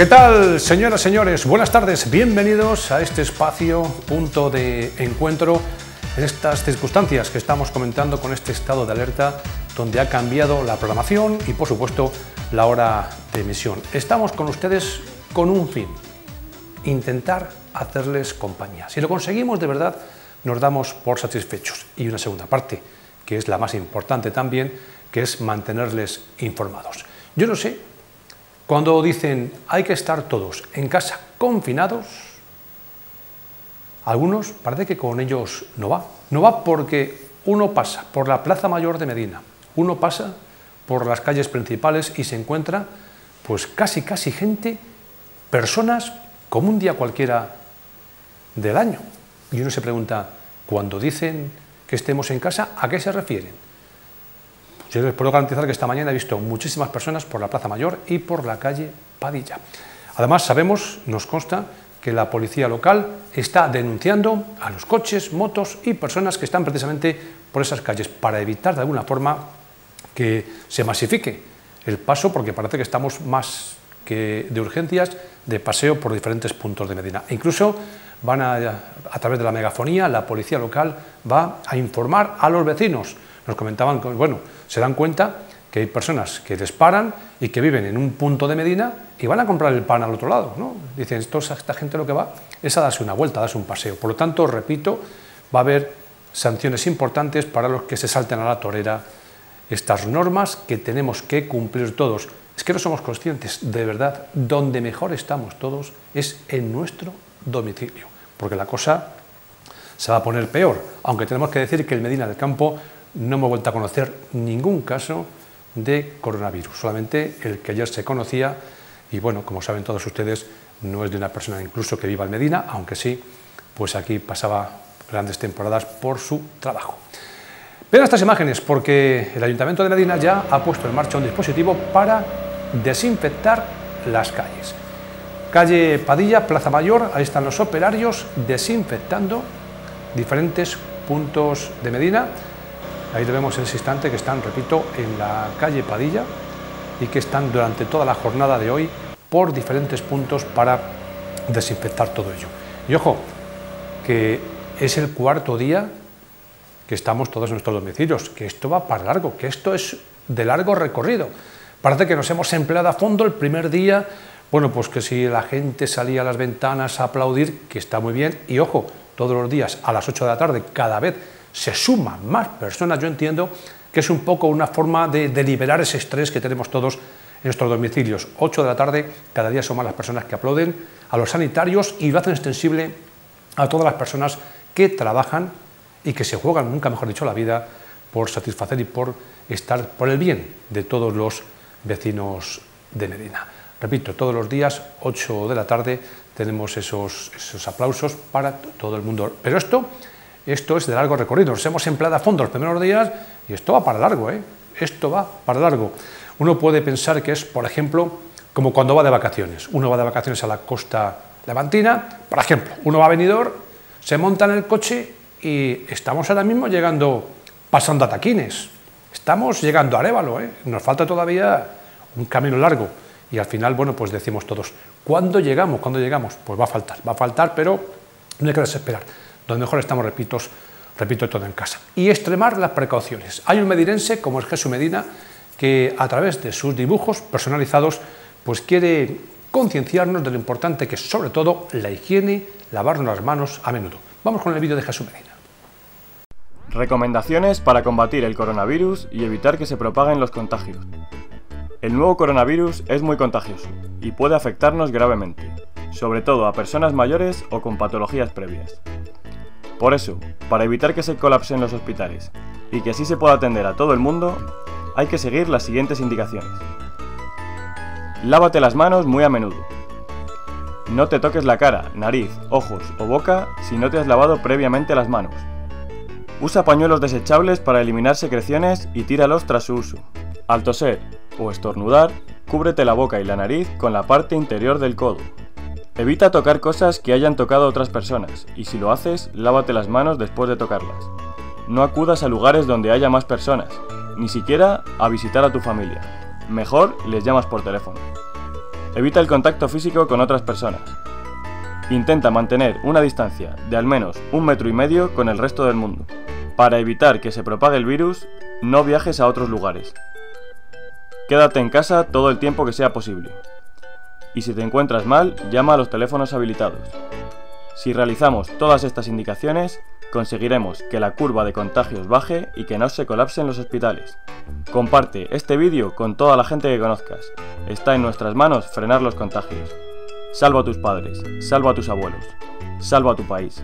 ¿Qué tal, señoras señores? Buenas tardes, bienvenidos a este espacio, punto de encuentro en estas circunstancias que estamos comentando con este estado de alerta donde ha cambiado la programación y, por supuesto, la hora de emisión. Estamos con ustedes con un fin, intentar hacerles compañía. Si lo conseguimos de verdad, nos damos por satisfechos. Y una segunda parte, que es la más importante también, que es mantenerles informados. Yo no sé cuando dicen hay que estar todos en casa confinados, algunos parece que con ellos no va. No va porque uno pasa por la Plaza Mayor de Medina, uno pasa por las calles principales y se encuentra pues casi casi gente, personas como un día cualquiera del año. Y uno se pregunta, cuando dicen que estemos en casa, ¿a qué se refieren? Yo les puedo garantizar que esta mañana he visto muchísimas personas por la Plaza Mayor y por la calle Padilla. Además, sabemos, nos consta, que la policía local está denunciando a los coches, motos y personas que están precisamente por esas calles para evitar de alguna forma que se masifique el paso, porque parece que estamos más que de urgencias de paseo por diferentes puntos de Medina. Incluso van a, a través de la megafonía, la policía local va a informar a los vecinos nos comentaban que, bueno, se dan cuenta que hay personas que les paran y que viven en un punto de Medina y van a comprar el pan al otro lado. ¿no? Dicen, esto, esta gente lo que va es a darse una vuelta, a darse un paseo. Por lo tanto, repito, va a haber sanciones importantes para los que se salten a la torera estas normas que tenemos que cumplir todos. Es que no somos conscientes, de verdad, donde mejor estamos todos es en nuestro domicilio, porque la cosa se va a poner peor, aunque tenemos que decir que el Medina del Campo no hemos vuelto a conocer ningún caso de coronavirus, solamente el que ayer se conocía y bueno, como saben todos ustedes, no es de una persona incluso que viva en Medina, aunque sí, pues aquí pasaba grandes temporadas por su trabajo. Vean estas imágenes porque el Ayuntamiento de Medina ya ha puesto en marcha un dispositivo para desinfectar las calles. Calle Padilla, Plaza Mayor, ahí están los operarios desinfectando diferentes puntos de Medina Ahí lo vemos en ese instante que están, repito, en la calle Padilla y que están durante toda la jornada de hoy por diferentes puntos para desinfectar todo ello. Y ojo, que es el cuarto día que estamos todos en nuestros domicilios, que esto va para largo, que esto es de largo recorrido. Parece que nos hemos empleado a fondo el primer día, bueno, pues que si la gente salía a las ventanas a aplaudir, que está muy bien, y ojo, todos los días a las 8 de la tarde, cada vez se suman más personas, yo entiendo que es un poco una forma de, liberar ese estrés que tenemos todos en nuestros domicilios. 8 de la tarde, cada día son más las personas que aplauden a los sanitarios y lo hacen extensible a todas las personas que trabajan y que se juegan, nunca mejor dicho, la vida por satisfacer y por estar por el bien de todos los vecinos de Medina. Repito, todos los días, 8 de la tarde, tenemos esos aplausos para todo el mundo. Pero esto esto es de largo recorrido. Nos hemos empleado a fondo los primeros días y esto va para largo, ¿eh? Esto va para largo. Uno puede pensar que es, por ejemplo, como cuando va de vacaciones. Uno va de vacaciones a la costa levantina, por ejemplo, uno va a venidor, se monta en el coche y estamos ahora mismo llegando, pasando a Taquines. Estamos llegando a Arévalo, ¿eh? Nos falta todavía un camino largo. Y al final, bueno, pues decimos todos, ¿cuándo llegamos? ¿Cuándo llegamos? Pues va a faltar, va a faltar, pero no hay que desesperar donde mejor estamos, repito, repito, todo en casa. Y extremar las precauciones. Hay un medirense, como es Jesús Medina, que a través de sus dibujos personalizados, pues quiere concienciarnos de lo importante que es, sobre todo, la higiene, lavarnos las manos a menudo. Vamos con el vídeo de Jesús Medina. Recomendaciones para combatir el coronavirus y evitar que se propaguen los contagios. El nuevo coronavirus es muy contagioso y puede afectarnos gravemente, sobre todo a personas mayores o con patologías previas. Por eso, para evitar que se colapsen los hospitales y que así se pueda atender a todo el mundo, hay que seguir las siguientes indicaciones. Lávate las manos muy a menudo. No te toques la cara, nariz, ojos o boca si no te has lavado previamente las manos. Usa pañuelos desechables para eliminar secreciones y tíralos tras su uso. Al toser o estornudar, cúbrete la boca y la nariz con la parte interior del codo. Evita tocar cosas que hayan tocado otras personas, y si lo haces, lávate las manos después de tocarlas. No acudas a lugares donde haya más personas, ni siquiera a visitar a tu familia. Mejor les llamas por teléfono. Evita el contacto físico con otras personas. Intenta mantener una distancia de al menos un metro y medio con el resto del mundo. Para evitar que se propague el virus, no viajes a otros lugares. Quédate en casa todo el tiempo que sea posible. Y si te encuentras mal, llama a los teléfonos habilitados. Si realizamos todas estas indicaciones, conseguiremos que la curva de contagios baje y que no se colapsen los hospitales. Comparte este vídeo con toda la gente que conozcas. Está en nuestras manos frenar los contagios. Salva a tus padres, salva a tus abuelos, salva a tu país.